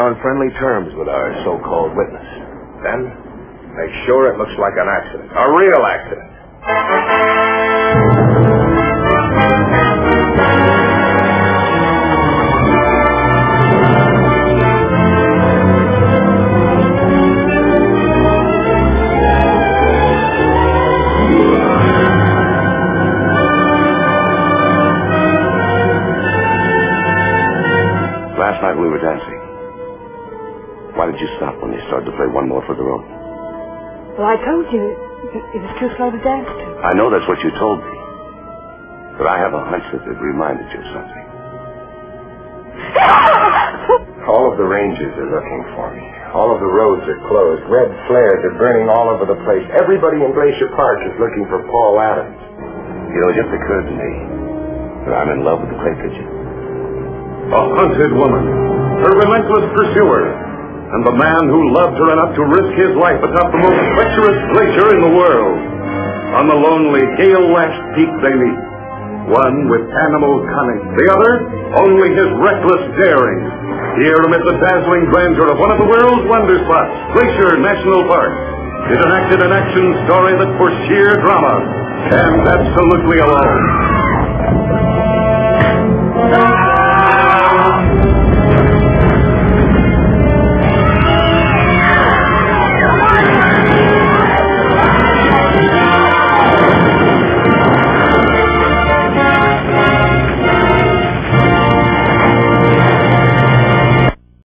on friendly terms with our so-called witness. Then, make sure it looks like an accident. A real accident. Last night we were dancing. Why did you stop when they started to play one more for the road? Well, I told you it, it was too slow to dance to. I know that's what you told me. But I have a hunch that it reminded you of something. All of the rangers are looking for me. All of the roads are closed. Red flares are burning all over the place. Everybody in Glacier Park is looking for Paul Adams. You know, it just occurred to me that I'm in love with the clay pigeon. A hunted woman, her relentless pursuer, and the man who loved her enough to risk his life atop the most treacherous glacier in the world. On the lonely, gale-lashed peak they meet, one with animal cunning, the other only his reckless daring. Here amid the dazzling grandeur of one of the world's wonder spots, Glacier National Park, is enacted an action story that for sheer drama stands absolutely alone.